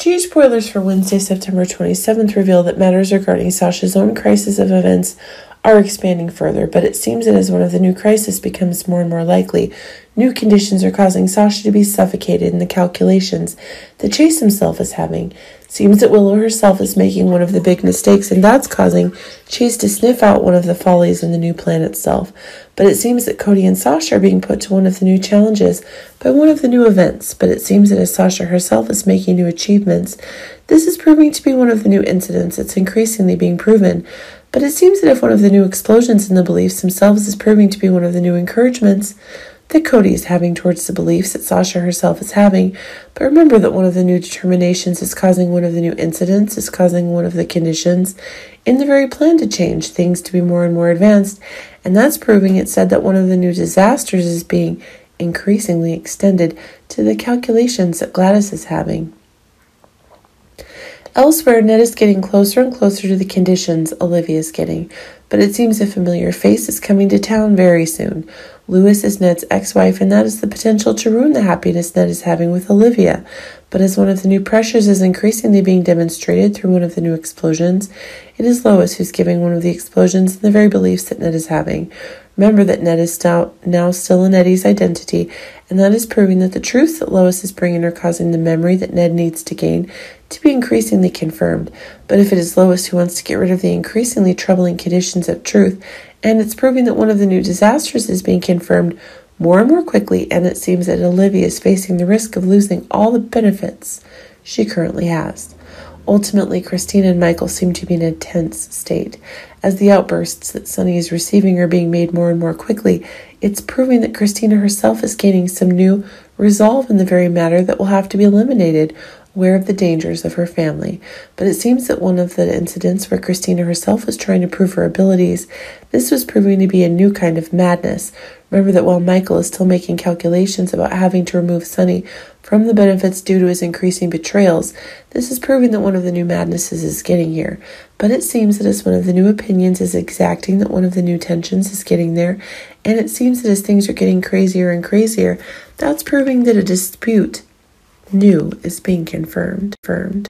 Teenage spoilers for Wednesday, September 27th reveal that matters regarding Sasha's own crisis of events are expanding further, but it seems that as one of the new crises becomes more and more likely, new conditions are causing Sasha to be suffocated in the calculations that Chase himself is having. Seems that Willow herself is making one of the big mistakes, and that's causing Chase to sniff out one of the follies in the new plan itself. But it seems that Cody and Sasha are being put to one of the new challenges by one of the new events. But it seems that as Sasha herself is making new achievements, this is proving to be one of the new incidents. It's increasingly being proven. But it seems that if one of the new explosions in the beliefs themselves is proving to be one of the new encouragements that Cody is having towards the beliefs that Sasha herself is having, but remember that one of the new determinations is causing one of the new incidents, is causing one of the conditions in the very plan to change things to be more and more advanced, and that's proving it said that one of the new disasters is being increasingly extended to the calculations that Gladys is having. Elsewhere, Ned is getting closer and closer to the conditions Olivia is getting, but it seems a familiar face is coming to town very soon. Lois is Ned's ex wife, and that is the potential to ruin the happiness Ned is having with Olivia. But as one of the new pressures is increasingly being demonstrated through one of the new explosions, it is Lois who's giving one of the explosions and the very beliefs that Ned is having. Remember that Ned is now still in Eddie's identity, and that is proving that the truths that Lois is bringing are causing the memory that Ned needs to gain to be increasingly confirmed. But if it is Lois who wants to get rid of the increasingly troubling conditions of truth, and it's proving that one of the new disasters is being confirmed more and more quickly, and it seems that Olivia is facing the risk of losing all the benefits she currently has. Ultimately, Kristina and Michael seem to be in a tense state. As the outbursts that Sonny is receiving are being made more and more quickly, it's proving that Kristina herself is gaining some new resolve in the very matter that will have to be eliminated aware of the dangers of her family, but it seems that one of the incidents where Kristina herself was trying to prove her abilities, this was proving to be a new kind of madness. Remember that while Michael is still making calculations about having to remove Sonny from the benefits due to his increasing betrayals, this is proving that one of the new madnesses is getting here. But it seems that as one of the new opinions is exacting that one of the new tensions is getting there, and it seems that as things are getting crazier and crazier, that's proving that a dispute new is being confirmed. confirmed.